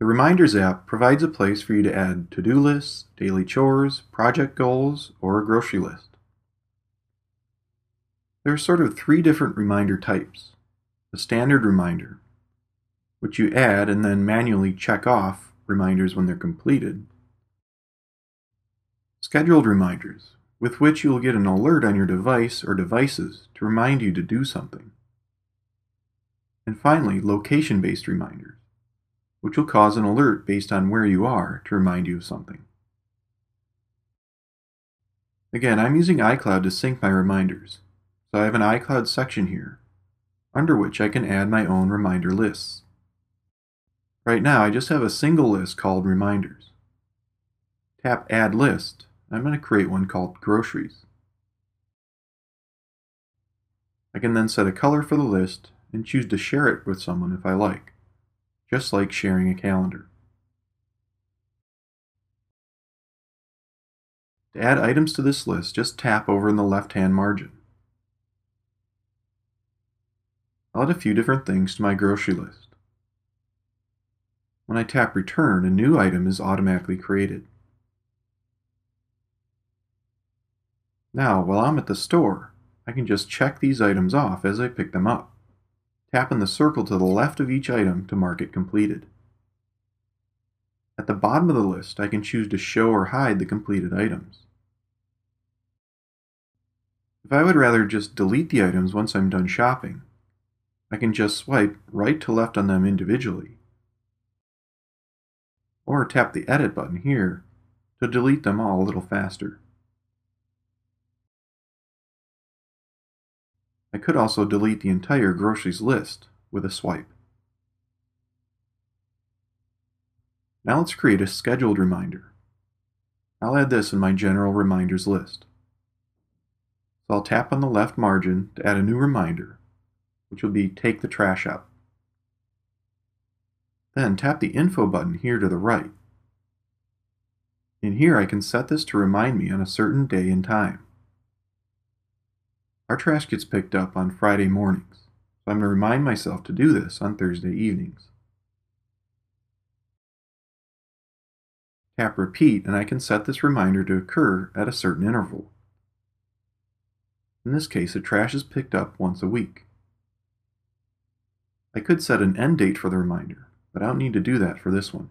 The Reminders app provides a place for you to add to-do lists, daily chores, project goals, or a grocery list. There are sort of three different reminder types. The standard reminder, which you add and then manually check off reminders when they're completed. Scheduled reminders, with which you will get an alert on your device or devices to remind you to do something. And finally, location-based reminders, which will cause an alert based on where you are to remind you of something. Again, I'm using iCloud to sync my reminders, so I have an iCloud section here, under which I can add my own reminder lists. Right now, I just have a single list called Reminders. Tap Add List. I'm going to create one called Groceries. I can then set a color for the list and choose to share it with someone if I like, just like sharing a calendar. To add items to this list, just tap over in the left-hand margin. I'll add a few different things to my grocery list. When I tap Return, a new item is automatically created. Now, while I'm at the store, I can just check these items off as I pick them up. Tap in the circle to the left of each item to mark it completed. At the bottom of the list, I can choose to show or hide the completed items. If I would rather just delete the items once I'm done shopping, I can just swipe right to left on them individually or tap the edit button here to delete them all a little faster. I could also delete the entire groceries list with a swipe. Now let's create a scheduled reminder. I'll add this in my general reminders list. So I'll tap on the left margin to add a new reminder, which will be take the trash out. Then tap the info button here to the right. In here I can set this to remind me on a certain day and time. Our trash gets picked up on Friday mornings, so I'm going to remind myself to do this on Thursday evenings. Tap repeat and I can set this reminder to occur at a certain interval. In this case, the trash is picked up once a week. I could set an end date for the reminder, but I don't need to do that for this one.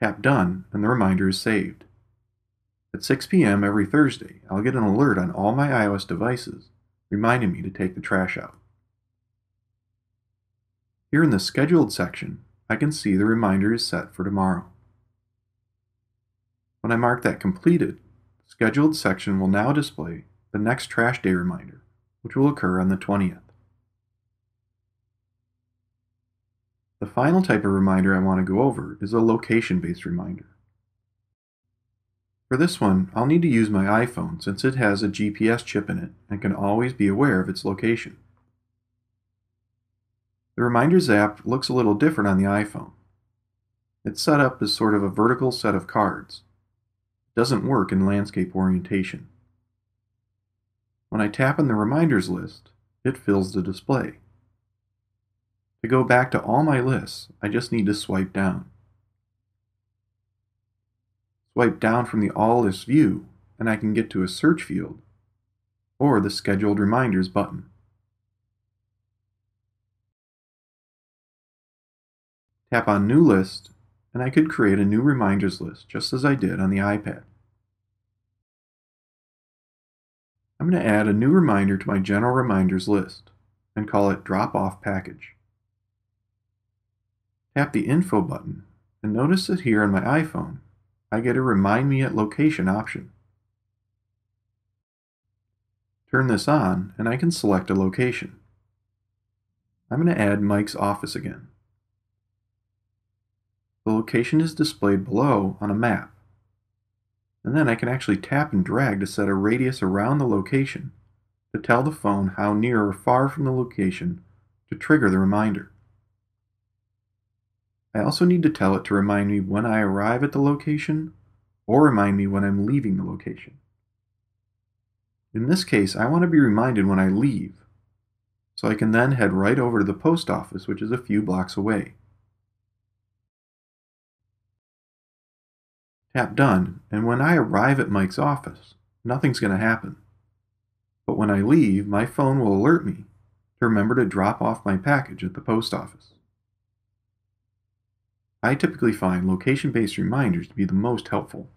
Tap Done, and the reminder is saved. At 6 p.m. every Thursday, I'll get an alert on all my iOS devices reminding me to take the trash out. Here in the Scheduled section, I can see the reminder is set for tomorrow. When I mark that completed, the Scheduled section will now display the next trash day reminder, which will occur on the 20th. The final type of reminder I want to go over is a location-based reminder. For this one, I'll need to use my iPhone since it has a GPS chip in it and can always be aware of its location. The Reminders app looks a little different on the iPhone. It's set up as sort of a vertical set of cards. It doesn't work in landscape orientation. When I tap on the Reminders list, it fills the display. To go back to all my lists, I just need to swipe down. Swipe down from the All Lists view, and I can get to a search field, or the Scheduled Reminders button. Tap on New List, and I could create a new reminders list just as I did on the iPad. I'm going to add a new reminder to my general reminders list and call it Drop Off Package. Tap the Info button and notice that here on my iPhone, I get a Remind Me at Location option. Turn this on and I can select a location. I'm going to add Mike's office again. The location is displayed below on a map. And then I can actually tap and drag to set a radius around the location to tell the phone how near or far from the location to trigger the reminder. I also need to tell it to remind me when I arrive at the location or remind me when I'm leaving the location. In this case, I want to be reminded when I leave, so I can then head right over to the post office, which is a few blocks away. Tap done, and when I arrive at Mike's office, nothing's going to happen. But when I leave, my phone will alert me to remember to drop off my package at the post office. I typically find location based reminders to be the most helpful.